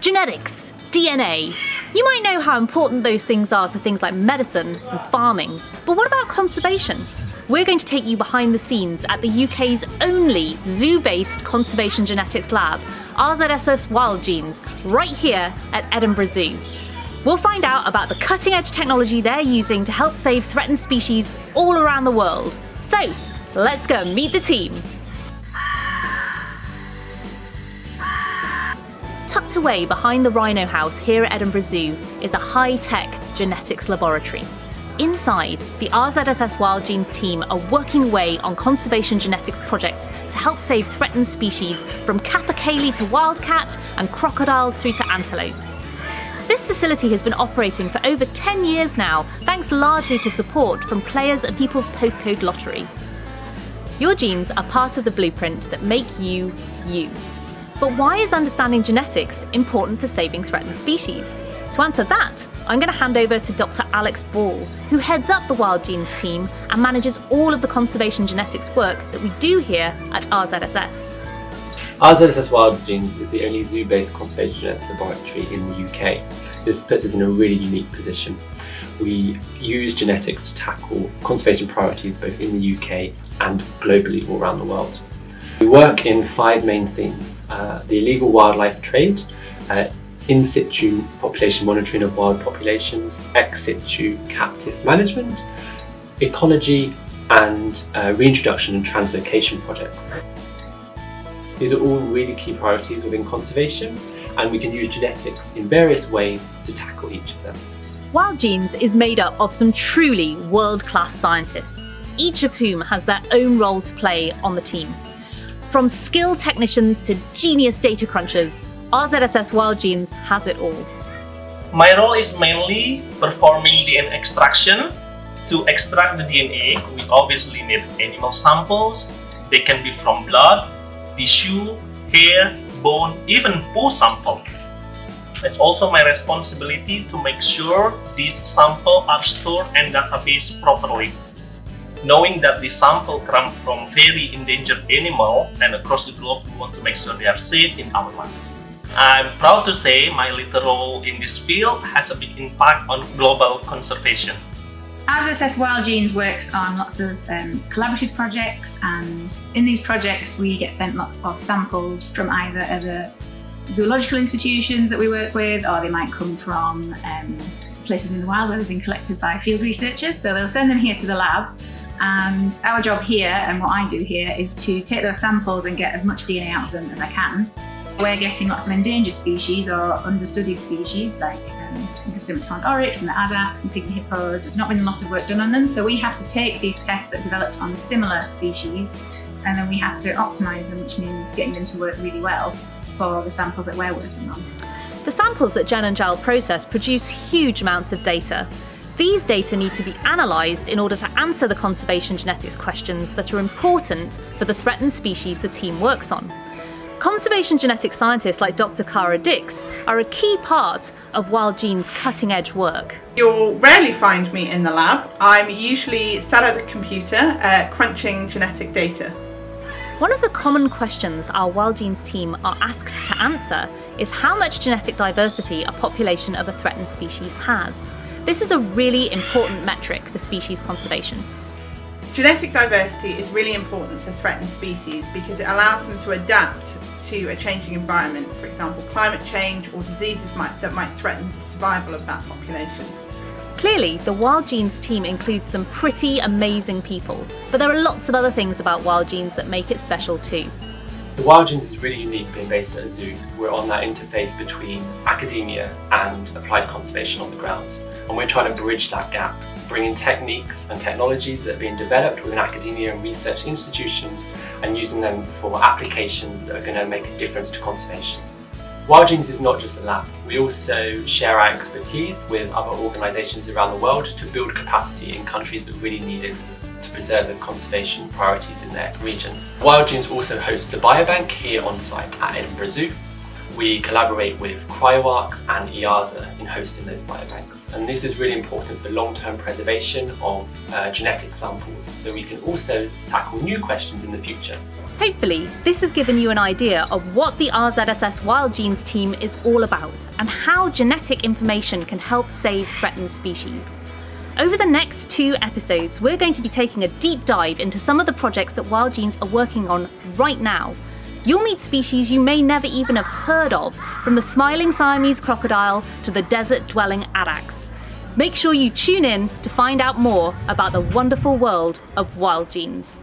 Genetics, DNA. You might know how important those things are to things like medicine and farming, but what about conservation? We're going to take you behind the scenes at the UK's only zoo-based conservation genetics lab, RZSS WildGenes, right here at Edinburgh Zoo. We'll find out about the cutting edge technology they're using to help save threatened species all around the world. So, let's go meet the team. Away behind the Rhino House here at Edinburgh Zoo is a high-tech genetics laboratory. Inside, the RZSS WildGenes team are working away on conservation genetics projects to help save threatened species from capercaillie to wildcat and crocodiles through to antelopes. This facility has been operating for over 10 years now, thanks largely to support from players at People's Postcode Lottery. Your genes are part of the blueprint that make you, you. But why is understanding genetics important for saving threatened species? To answer that, I'm going to hand over to Dr. Alex Ball, who heads up the WildGenes team and manages all of the conservation genetics work that we do here at RZSS. RZSS WildGenes is the only zoo-based conservation genetics laboratory in the UK. This puts us in a really unique position. We use genetics to tackle conservation priorities both in the UK and globally all around the world. We work in five main themes. Uh, the illegal wildlife trade, uh, in situ population monitoring of wild populations, ex situ captive management, ecology and uh, reintroduction and translocation projects. These are all really key priorities within conservation and we can use genetics in various ways to tackle each of them. WildGenes is made up of some truly world-class scientists, each of whom has their own role to play on the team. From skilled technicians to genius data crunchers, RZSS WildGenes has it all. My role is mainly performing DNA extraction. To extract the DNA, we obviously need animal samples. They can be from blood, tissue, hair, bone, even poo samples. It's also my responsibility to make sure these samples are stored and database properly. Knowing that the sample come from very endangered animal and across the globe, we want to make sure they are safe in our land. I'm proud to say my little role in this field has a big impact on global conservation. RZSS WildGenes works on lots of um, collaborative projects and in these projects we get sent lots of samples from either other zoological institutions that we work with or they might come from um, places in the wild where they've been collected by field researchers. So they'll send them here to the lab and our job here and what I do here is to take those samples and get as much DNA out of them as I can. We're getting lots of endangered species or understudied species like um, the scimitar-horned oryx and the addax and pygmy hippos. There's not been a lot of work done on them, so we have to take these tests that developed on similar species and then we have to optimise them, which means getting them to work really well for the samples that we're working on. The samples that Jen and Jal process produce huge amounts of data. These data need to be analysed in order to answer the conservation genetics questions that are important for the threatened species the team works on. Conservation genetic scientists like Dr. Kara Dicks are a key part of Wild Gene's cutting edge work. You'll rarely find me in the lab. I'm usually sat at a computer uh, crunching genetic data. One of the common questions our WildGenes team are asked to answer is how much genetic diversity a population of a threatened species has. This is a really important metric for species conservation. Genetic diversity is really important for threatened species because it allows them to adapt to a changing environment, for example climate change or diseases might, that might threaten the survival of that population. Clearly, the WildGenes team includes some pretty amazing people, but there are lots of other things about WildGenes that make it special too. The WildGenes is really unique being based at a zoo. We're on that interface between academia and applied conservation on the ground. And we're trying to bridge that gap, bringing techniques and technologies that are being developed within academia and research institutions and using them for applications that are going to make a difference to conservation. WildGenes is not just a lab, we also share our expertise with other organisations around the world to build capacity in countries that really need it to preserve the conservation priorities in their regions. WildGenes also hosts a biobank here on site at Edinburgh Zoo. We collaborate with CryoArks and EAZA in hosting those biobanks and this is really important for long-term preservation of uh, genetic samples so we can also tackle new questions in the future. Hopefully, this has given you an idea of what the RZSS WildGenes team is all about and how genetic information can help save threatened species. Over the next two episodes, we're going to be taking a deep dive into some of the projects that WildGenes are working on right now. You'll meet species you may never even have heard of, from the smiling Siamese crocodile to the desert dwelling addax. Make sure you tune in to find out more about the wonderful world of wild genes.